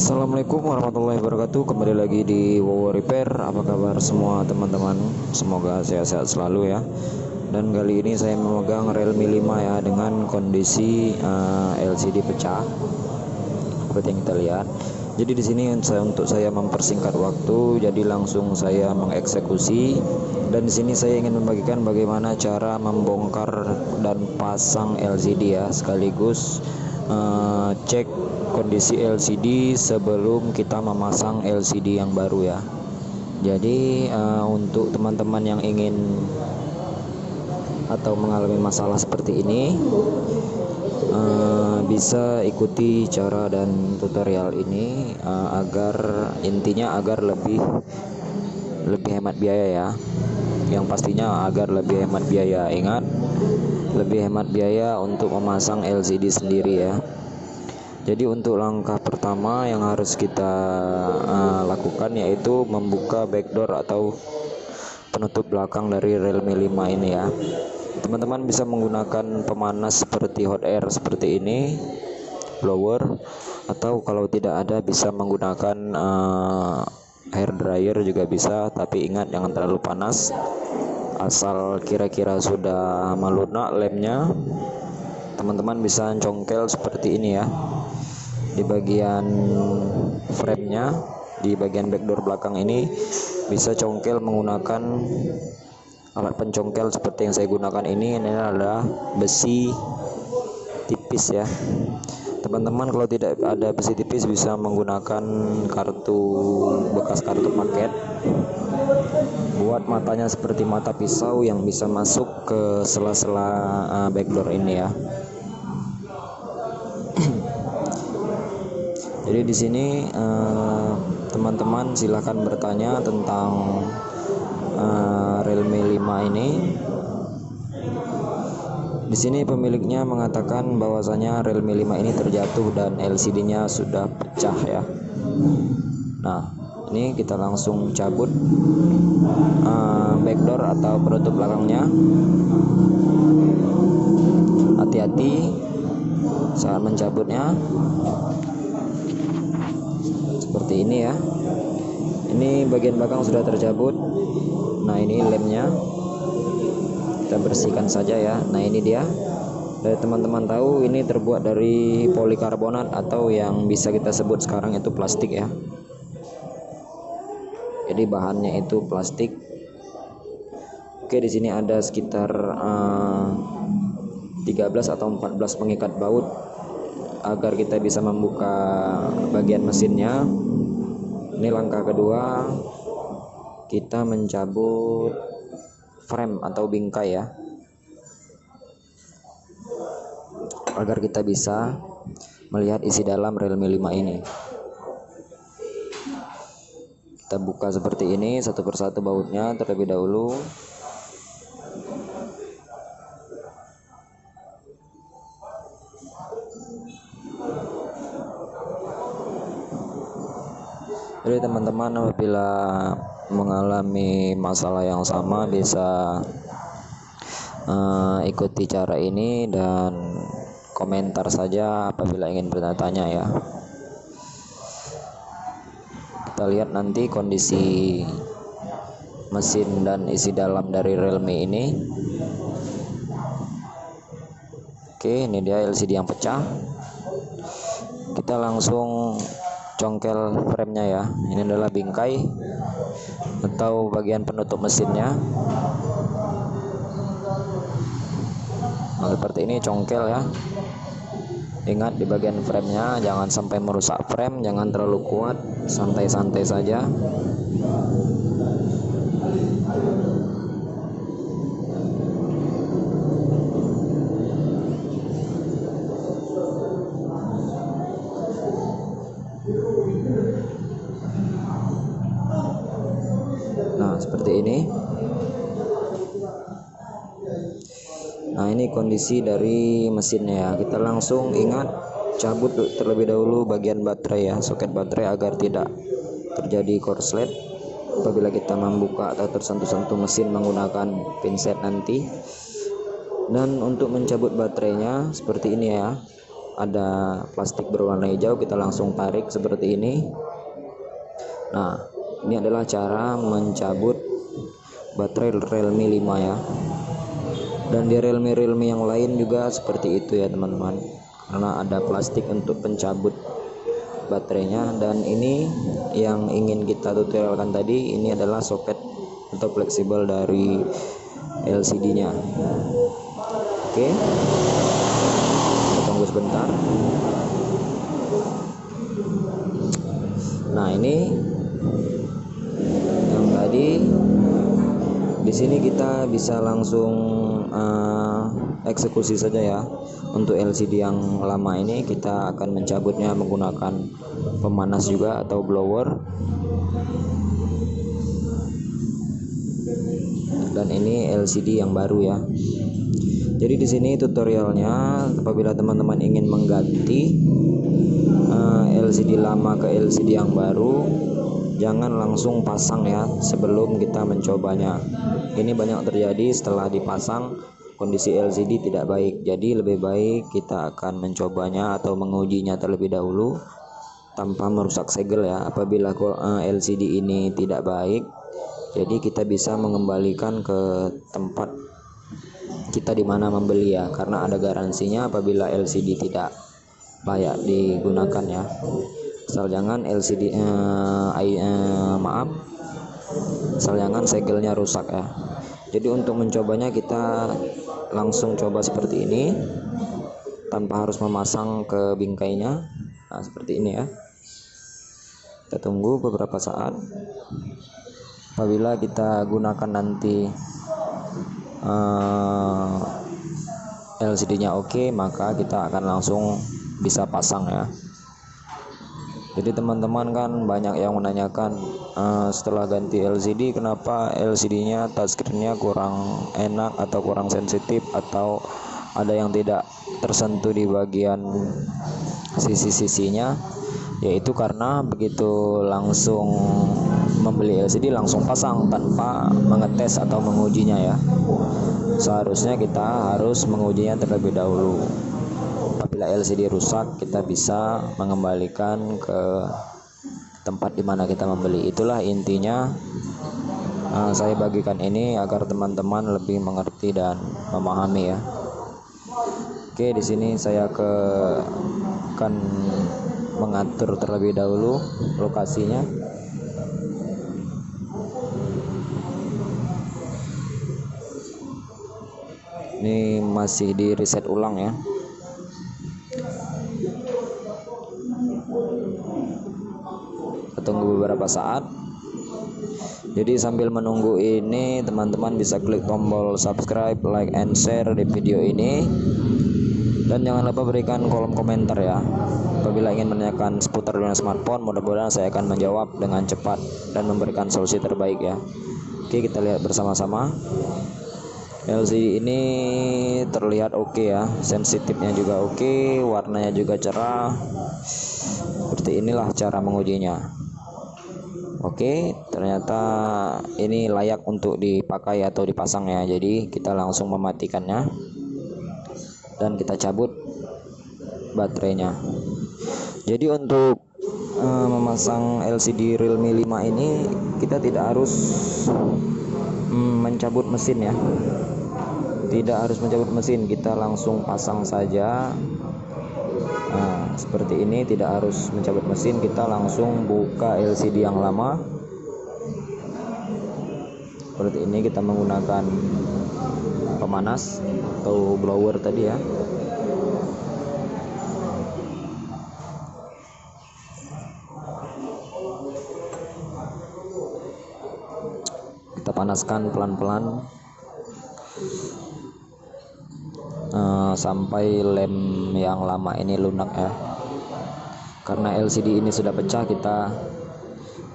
Assalamualaikum warahmatullahi wabarakatuh. Kembali lagi di Wowo Repair. Apa kabar semua teman-teman? Semoga sehat-sehat selalu ya. Dan kali ini saya memegang Realme 5 ya Dengan kondisi uh, eh, LCD pecah. Seperti yang kita lihat. Jadi di sini untuk saya mempersingkat waktu, jadi langsung saya mengeksekusi. Dan di sini saya ingin membagikan bagaimana cara membongkar dan pasang LCD ya sekaligus uh, cek kondisi LCD sebelum kita memasang LCD yang baru ya. Jadi uh, untuk teman-teman yang ingin atau mengalami masalah seperti ini uh, bisa ikuti cara dan tutorial ini uh, agar intinya agar lebih lebih hemat biaya ya. Yang pastinya agar lebih hemat biaya. Ingat lebih hemat biaya untuk memasang LCD sendiri ya jadi untuk langkah pertama yang harus kita uh, lakukan yaitu membuka backdoor atau penutup belakang dari Realme 5 ini ya. Teman-teman bisa menggunakan pemanas seperti hot air seperti ini blower atau kalau tidak ada bisa menggunakan uh, hair dryer juga bisa. Tapi ingat jangan terlalu panas asal kira-kira sudah melunak lemnya teman-teman bisa congkel seperti ini ya di bagian framenya di bagian backdoor belakang ini bisa congkel menggunakan alat pencongkel seperti yang saya gunakan ini. Ini adalah besi tipis ya. Teman-teman kalau tidak ada besi tipis bisa menggunakan kartu bekas kartu paket. Buat matanya seperti mata pisau yang bisa masuk ke sela-sela uh, backdoor ini ya jadi di sini uh, teman-teman silahkan bertanya tentang uh, Realme 5 ini. Di sini pemiliknya mengatakan bahwasanya Realme 5 ini terjatuh dan LCD-nya sudah pecah ya. Nah, ini kita langsung cabut uh, backdoor atau penutup belakangnya. Hati-hati saat mencabutnya. Seperti ini ya. Ini bagian belakang sudah tercabut. Nah ini lemnya kita bersihkan saja ya. Nah ini dia. Dari teman-teman tahu ini terbuat dari polikarbonat atau yang bisa kita sebut sekarang itu plastik ya. Jadi bahannya itu plastik. Oke di sini ada sekitar uh, eh, 13 atau 14 pengikat baut agar kita bisa membuka bagian mesinnya. Ini langkah kedua kita mencabut frame atau bingkai ya agar kita bisa melihat isi dalam Realme 5 ini. Kita buka seperti ini satu persatu bautnya terlebih dahulu jadi teman-teman apabila mengalami masalah yang sama bisa uh, ikuti cara ini dan komentar saja apabila ingin bertanya ya. Kita lihat nanti kondisi mesin dan isi dalam dari Realme ini. Oke ini dia LCD yang pecah. Kita langsung congkel framenya ya. Ini adalah bingkai atau bagian penutup mesinnya. Nah, seperti ini congkel ya. Ingat di bagian framenya jangan sampai merusak frame jangan terlalu kuat santai-santai saja seperti ini. Nah ini kondisi dari mesinnya ya. Kita langsung ingat cabut terlebih dahulu bagian baterai ya soket baterai agar tidak terjadi korslet. Apabila kita membuka atau tersentuh-sentuh mesin menggunakan pinset nanti. Dan untuk mencabut baterainya seperti ini ya. Ada plastik berwarna hijau kita langsung tarik seperti ini. Nah ini adalah cara mencabut baterai Realme 5 ya. Dan di Realme Realme yang lain juga seperti itu ya teman-teman. Karena ada plastik untuk pencabut baterainya. Dan ini yang ingin kita tutorialkan tadi ini adalah soket atau fleksibel dari LCD nya oke. Kita tunggu sebentar. Nah ini yang tadi di sini kita bisa langsung uh, eksekusi saja ya. Untuk LCD yang lama ini kita akan mencabutnya menggunakan pemanas juga atau blower. Dan ini LCD yang baru ya. Jadi di sini tutorialnya apabila teman-teman ingin mengganti uh, eh, LCD lama ke LCD yang baru jangan langsung pasang ya sebelum kita mencobanya. Ini banyak terjadi setelah dipasang kondisi LCD tidak baik. Jadi lebih baik kita akan mencobanya atau mengujinya terlebih dahulu tanpa merusak segel ya. Apabila eh, LCD ini tidak baik jadi kita bisa mengembalikan ke tempat kita di mana membeli ya. Karena ada garansinya apabila LCD tidak layak digunakan ya asal jangan LCD eh, eh, maaf. Asal jangan segelnya rusak ya. Jadi untuk mencobanya kita langsung coba seperti ini tanpa harus memasang ke bingkainya. Nah seperti ini ya. Kita tunggu beberapa saat. Apabila kita gunakan nanti eh, LCD-nya oke, maka kita akan langsung bisa pasang ya. Jadi teman-teman kan banyak yang menanyakan uh, setelah ganti LCD kenapa LCD-nya touchscreen-nya kurang enak atau kurang sensitif? Atau ada yang tidak tersentuh di bagian sisi-sisinya? Yaitu karena begitu langsung membeli LCD langsung pasang tanpa mengetes atau mengujinya ya. Seharusnya kita harus mengujinya terlebih dahulu apabila LCD rusak kita bisa mengembalikan ke tempat di mana kita membeli. Itulah intinya uh, saya bagikan ini agar teman-teman lebih mengerti dan memahami ya. Oke di sini saya ke akan mengatur terlebih dahulu lokasinya. Ini masih di reset ulang ya tunggu beberapa saat. Jadi sambil menunggu ini teman-teman bisa klik tombol subscribe like and share di video ini. Dan jangan lupa berikan kolom komentar ya. Apabila ingin menanyakan seputar dunia smartphone mudah-mudahan saya akan menjawab dengan cepat dan memberikan solusi terbaik ya. Oke kita lihat bersama-sama. LCD ini terlihat oke okay ya. Sensitifnya juga oke okay, warnanya juga cerah. Seperti inilah cara mengujinya oke ternyata ini layak untuk dipakai atau dipasang ya. Jadi kita langsung mematikannya. Dan kita cabut baterainya. Jadi untuk uh, memasang LCD Realme 5 ini kita tidak harus um, mencabut mesin ya. Tidak harus mencabut mesin. Kita langsung pasang saja seperti ini tidak harus mencabut mesin kita langsung buka LCD yang lama. Seperti ini kita menggunakan pemanas atau blower tadi ya. Kita panaskan pelan-pelan sampai lem yang lama ini lunak ya. Karena LCD ini sudah pecah kita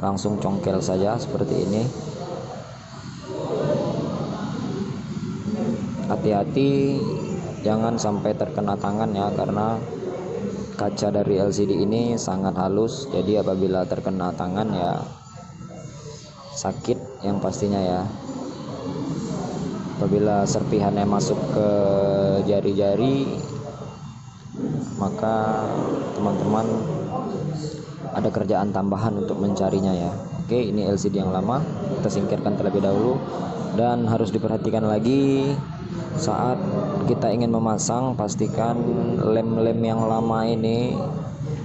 langsung congkel saja seperti ini. Hati-hati jangan sampai terkena tangan ya karena kaca dari LCD ini sangat halus. Jadi apabila terkena tangan ya sakit yang pastinya ya. Apabila serpihannya masuk ke jari-jari maka teman-teman ada kerjaan tambahan untuk mencarinya ya. Oke ini LCD yang lama kita singkirkan terlebih dahulu. Dan harus diperhatikan lagi saat kita ingin memasang pastikan lem-lem yang lama ini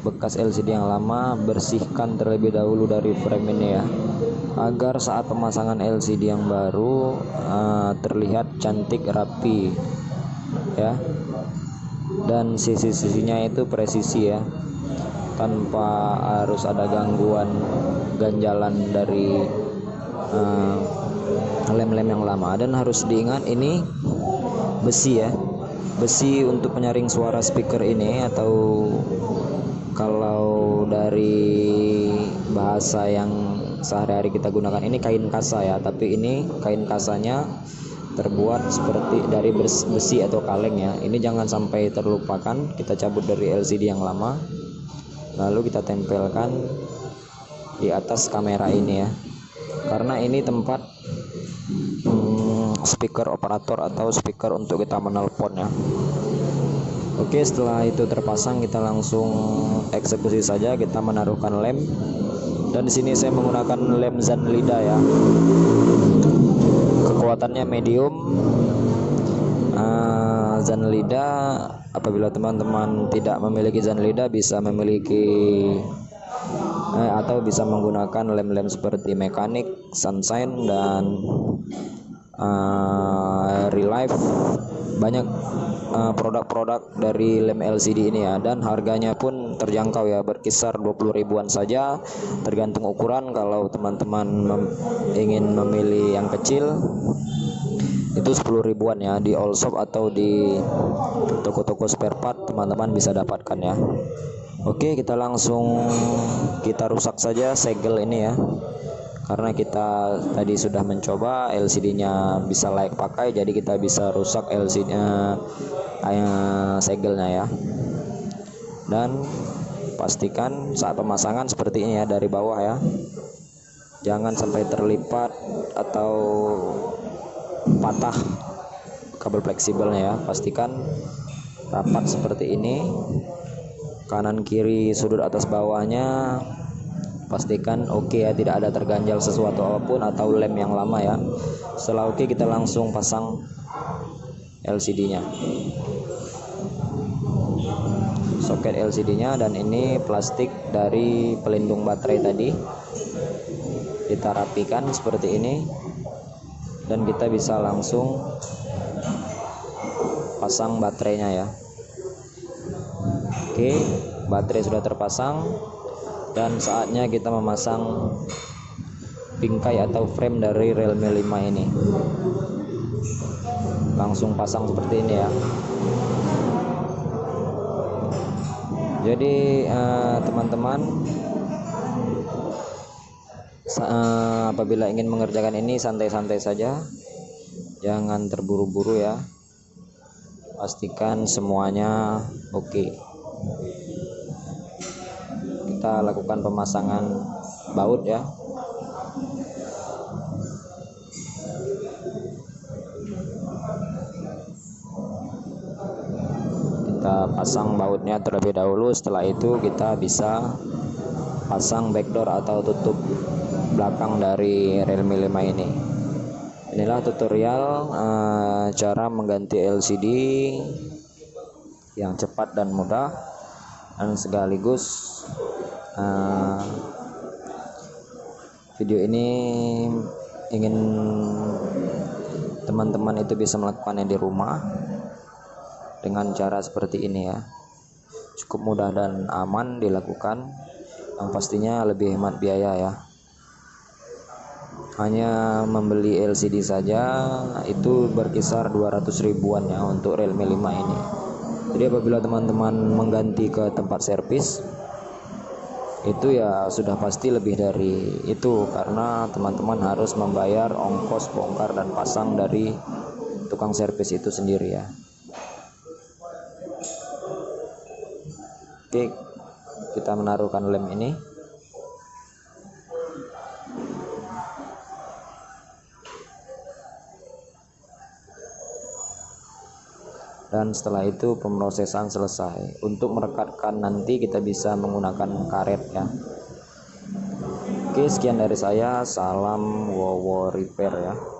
bekas LCD yang lama bersihkan terlebih dahulu dari frame ini ya. Agar saat pemasangan LCD yang baru uh, terlihat cantik rapi ya. Dan sisi-sisinya itu presisi ya. Tanpa harus ada gangguan ganjalan dari uh, lem-lem yang lama. Dan harus diingat ini besi ya. Besi untuk penyaring suara speaker ini atau kalau dari bahasa yang sehari-hari kita gunakan ini kain kasa ya. Tapi ini kain kasanya terbuat seperti dari besi atau kaleng ya. Ini jangan sampai terlupakan. Kita cabut dari LCD yang lama lalu kita tempelkan di atas kamera ini ya. Karena ini tempat hmm, speaker operator atau speaker untuk kita menelpon ya. Oke setelah itu terpasang kita langsung eksekusi saja. Kita menaruhkan lem. Dan di sini saya menggunakan lem Zanlida ya kekuatannya medium uh, Zanlida apabila teman-teman tidak memiliki Zanlida bisa memiliki eh, atau bisa menggunakan lem-lem seperti mekanik sunshine dan uh, relive banyak Eh, produk-produk dari lem LCD ini ya. Dan harganya pun terjangkau ya berkisar 20 ribuan saja. Tergantung ukuran kalau teman-teman mem ingin memilih yang kecil itu 10 ribuan ya. Di all shop atau di toko-toko spare part teman-teman bisa dapatkan ya. Oke kita langsung kita rusak saja segel ini ya. Karena kita tadi sudah mencoba LCD-nya bisa layak pakai jadi kita bisa rusak LCD-nya segelnya ya. Dan pastikan saat pemasangan seperti ini ya dari bawah ya. Jangan sampai terlipat atau patah kabel fleksibelnya ya. Pastikan rapat seperti ini. Kanan kiri sudut atas bawahnya. Pastikan oke okay ya tidak ada terganjal sesuatu apa pun atau lem yang lama ya. Setelah oke okay, kita langsung pasang LCD nya soket LCD nya dan ini plastik dari pelindung baterai tadi. Kita rapikan seperti ini dan kita bisa langsung pasang baterainya ya. Oke baterai sudah terpasang dan saatnya kita memasang bingkai atau frame dari Realme 5 ini. Langsung pasang seperti ini ya jadi eh, teman-teman uh, uh, apabila ingin mengerjakan ini santai-santai saja. Jangan terburu-buru ya. Pastikan semuanya oke. Okay kita lakukan pemasangan baut ya kita pasang bautnya terlebih dahulu. Setelah itu kita bisa pasang backdoor atau tutup belakang dari Realme 5 ini. Inilah tutorial uh, cara mengganti LCD yang cepat dan mudah dan sekaligus uh, video ini ingin teman-teman itu bisa melakukannya di rumah dengan cara seperti ini ya. Cukup mudah dan aman dilakukan. Yang pastinya lebih hemat biaya ya. Hanya membeli LCD saja itu berkisar 200 ribuan ya untuk Realme 5 ini. Jadi apabila teman-teman mengganti ke tempat servis itu ya sudah pasti lebih dari itu karena teman-teman harus membayar ongkos bongkar dan pasang dari tukang servis itu sendiri ya oke kita menaruhkan lem ini. Dan setelah itu pemrosesan selesai. Untuk merekatkan nanti kita bisa menggunakan karet ya. Oke sekian dari saya. Salam wowo repair ya